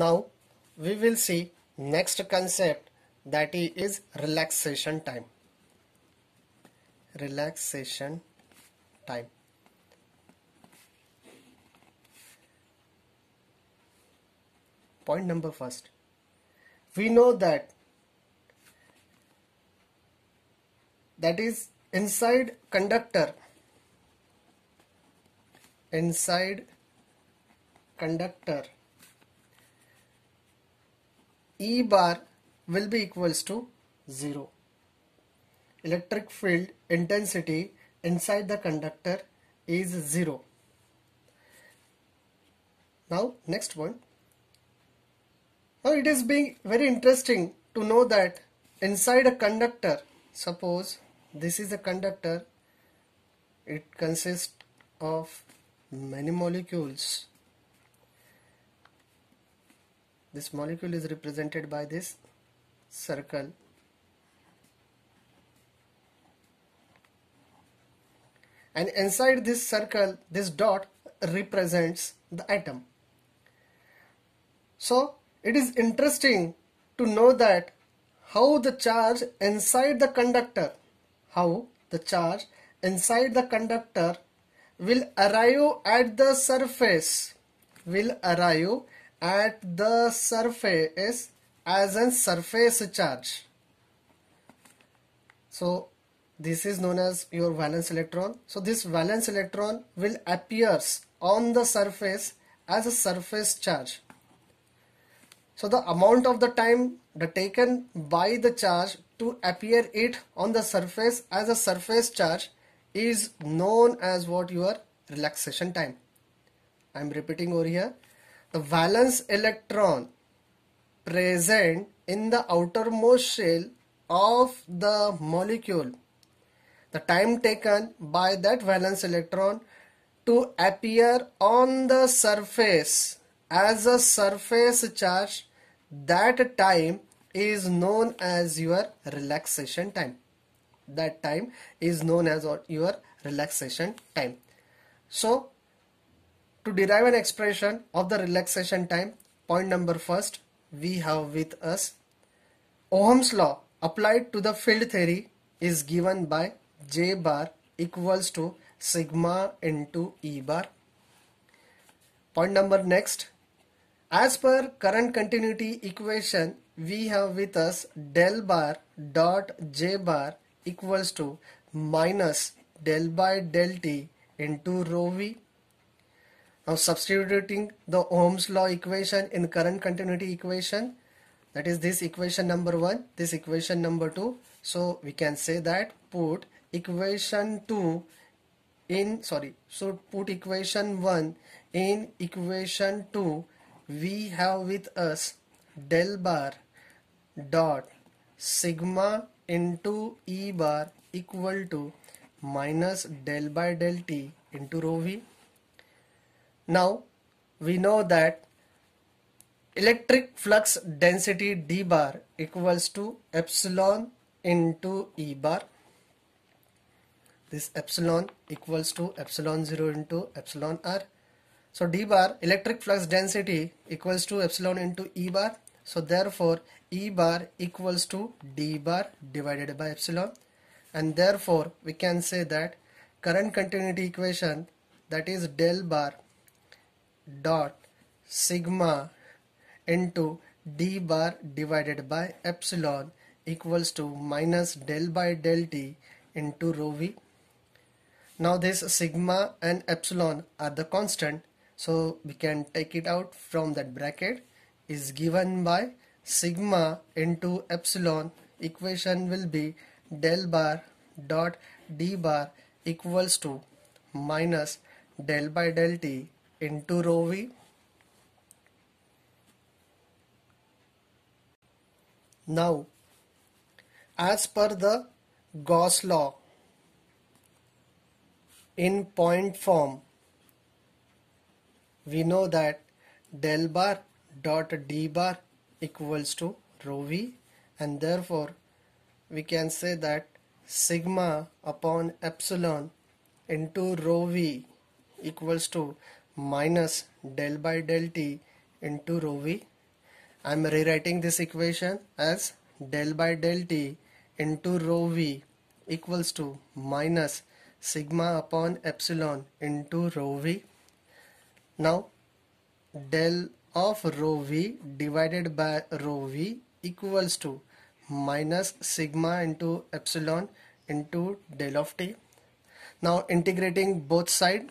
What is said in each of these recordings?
Now we will see next concept that is relaxation time. Relaxation time. Point number first. We know that that is inside conductor inside conductor E bar will be equals to 0. Electric field intensity inside the conductor is 0. Now next one. Now it is being very interesting to know that inside a conductor, suppose this is a conductor, it consists of many molecules this molecule is represented by this circle. And inside this circle this dot represents the atom. So it is interesting to know that how the charge inside the conductor how the charge inside the conductor will arrive at the surface will arrive at the surface as a surface charge. So this is known as your valence electron. So this valence electron will appears on the surface as a surface charge. So the amount of the time the taken by the charge to appear it on the surface as a surface charge is known as what your relaxation time. I am repeating over here the valence electron present in the outermost shell of the molecule. The time taken by that valence electron to appear on the surface as a surface charge that time is known as your relaxation time that time is known as your relaxation time so to derive an expression of the relaxation time, point number first, we have with us Ohm's law applied to the field theory is given by J bar equals to sigma into E bar. Point number next, as per current continuity equation, we have with us del bar dot J bar equals to minus del by del T into rho V now substituting the Ohm's law equation in current continuity equation that is this equation number 1 this equation number 2 so we can say that put equation 2 in sorry so put equation 1 in equation 2 we have with us del bar dot sigma into E bar equal to minus del by del t into rho v now we know that electric flux density d bar equals to epsilon into E bar. This epsilon equals to epsilon 0 into epsilon r. So d bar electric flux density equals to epsilon into E bar. So therefore E bar equals to d bar divided by epsilon and therefore we can say that current continuity equation that is del bar dot sigma into d bar divided by epsilon equals to minus del by del t into rho v. Now this sigma and epsilon are the constant so we can take it out from that bracket is given by sigma into epsilon equation will be del bar dot d bar equals to minus del by del t into rho v. Now as per the Gauss law in point form we know that del bar dot d bar equals to rho v. And therefore we can say that sigma upon epsilon into rho v equals to minus del by del t into rho v I'm rewriting this equation as del by del t into rho v equals to minus sigma upon epsilon into rho v. Now del of rho v divided by rho v equals to minus sigma into epsilon into del of t. Now integrating both side,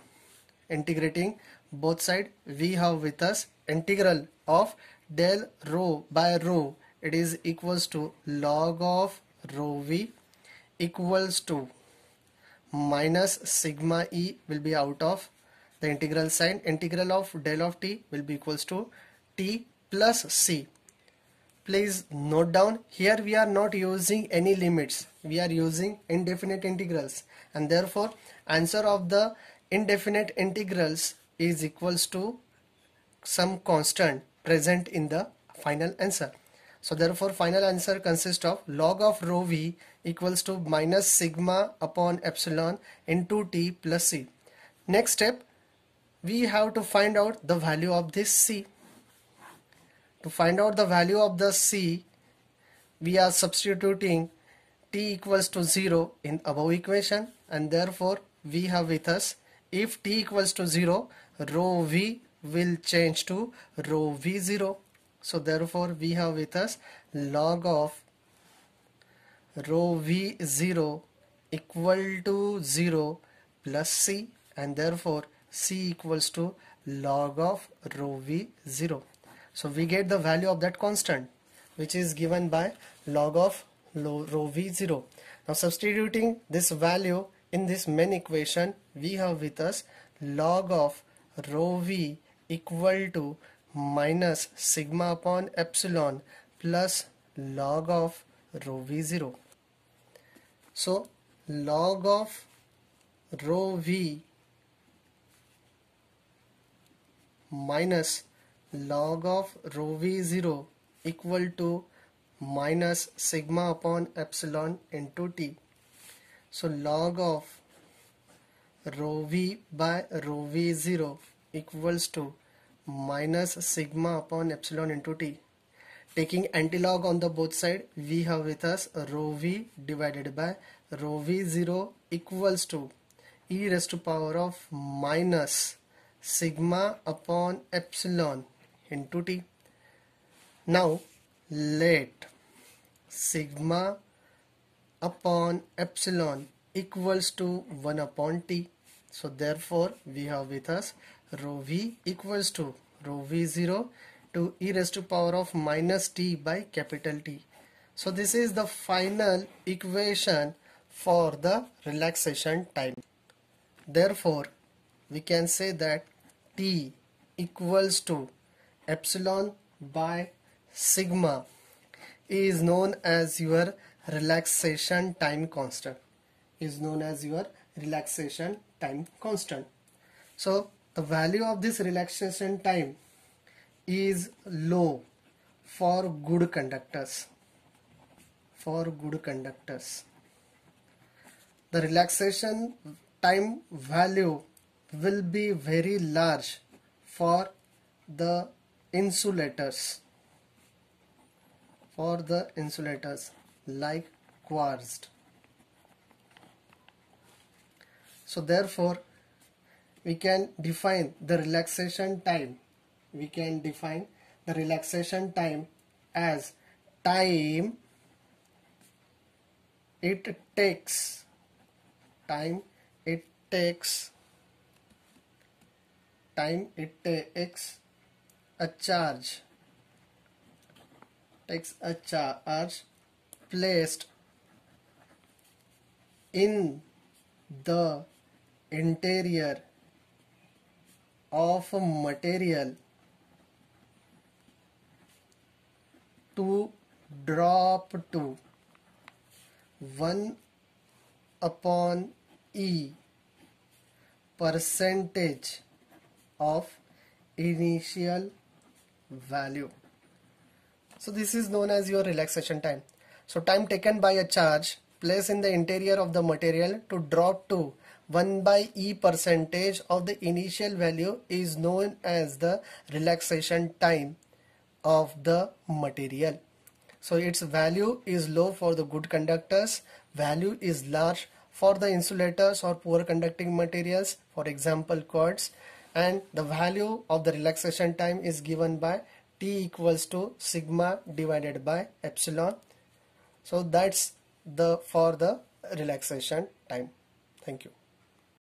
integrating both side, we have with us integral of del rho by rho. It is equals to log of rho v equals to minus sigma e will be out of the integral sign. Integral of del of t will be equals to t plus c please note down here we are not using any limits we are using indefinite integrals and therefore answer of the indefinite integrals is equals to some constant present in the final answer. So therefore final answer consists of log of rho v equals to minus sigma upon epsilon into t plus c. Next step we have to find out the value of this c. To find out the value of the C, we are substituting t equals to 0 in above equation and therefore we have with us if t equals to 0 rho v will change to rho v0 so therefore we have with us log of rho v0 equal to 0 plus c and therefore c equals to log of rho v0 so we get the value of that constant which is given by log of rho v0. Now substituting this value in this main equation we have with us log of rho v equal to minus sigma upon epsilon plus log of rho v0. So log of rho v minus log of rho v0 equal to minus sigma upon epsilon into t. So log of rho v by rho v0 equals to minus sigma upon epsilon into t. Taking antilog on the both side, we have with us rho v divided by rho v0 equals to e raised to power of minus sigma upon epsilon into t. Now let sigma upon epsilon equals to 1 upon t. So therefore we have with us rho v equals to rho v0 to e raised to power of minus t by capital T. So this is the final equation for the relaxation time. Therefore we can say that t equals to epsilon by sigma is known as your relaxation time constant is known as your relaxation time constant. So the value of this relaxation time is low for good conductors. For good conductors. The relaxation time value will be very large for the insulators. For the insulators like quartz so therefore we can define the relaxation time. We can define the relaxation time as time it takes. Time it takes. Time it takes a charge. Takes a charge placed in the interior of a material to drop to 1 upon E percentage of initial value. So this is known as your relaxation time so time taken by a charge placed in the interior of the material to drop to 1 by e percentage of the initial value is known as the relaxation time of the material. So its value is low for the good conductors, value is large for the insulators or poor conducting materials, for example quartz, and the value of the relaxation time is given by T equals to sigma divided by epsilon. So that's the for the relaxation time. Thank you.